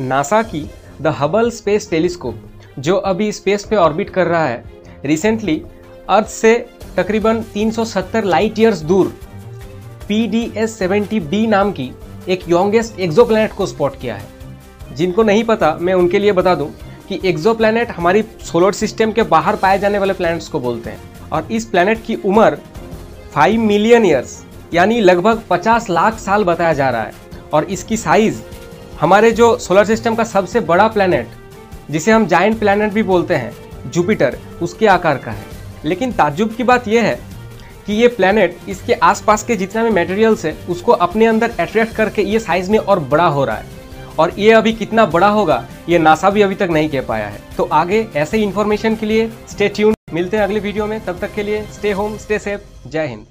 NASA की the Hubble space telescope, जो अभी स्पेस पे ऑर्बिट कर रहा है, रिसेंटली अर्थ से तकरीबन 370 लाइट ईयर्स दूर P D S seventy B नाम की एक यंगेस्ट एक्सोप्लैनेट को स्पॉट किया है। जिनको नहीं पता, मैं उनके लिए बता दूँ कि एक्सोप्लैनेट हमारी सोलर सिस्टम के बाहर पाए जाने वाले प्लैनेट्स को बोलते हैं। और इस प्लैनेट की उम्र 5 मिलियन ईयर्स यानी लगभग 50 लाख साल बताया जा रहा है। और इसकी साइज़ हमारे जो सोलर सिस्टम का सबसे बड़ा प्लैनेट जिसे हम जाइंट प्लैनेट भी बोलते हैं जुपिटर उसके आकार का है। लेकिन ताज्जुब की बात यह है कि ये प्लैनेट इसके आसपास के जितना भी मटेरियल्स है, उसको अपने अंदर अट्रैक्ट करके ये साइज़ में और बड़ा हो रहा है। और ये अभी कितना बड़ा होगा, ये नासा भी अभी तक नहीं कह पाया है। तो आगे ऐसे इन्फॉर्मेशन के लिए स्टे ट्यून मिलते हैं अगले वीडियो में। तब तक के लिए स्टे होम स्टे सेफ़ जय हिंद।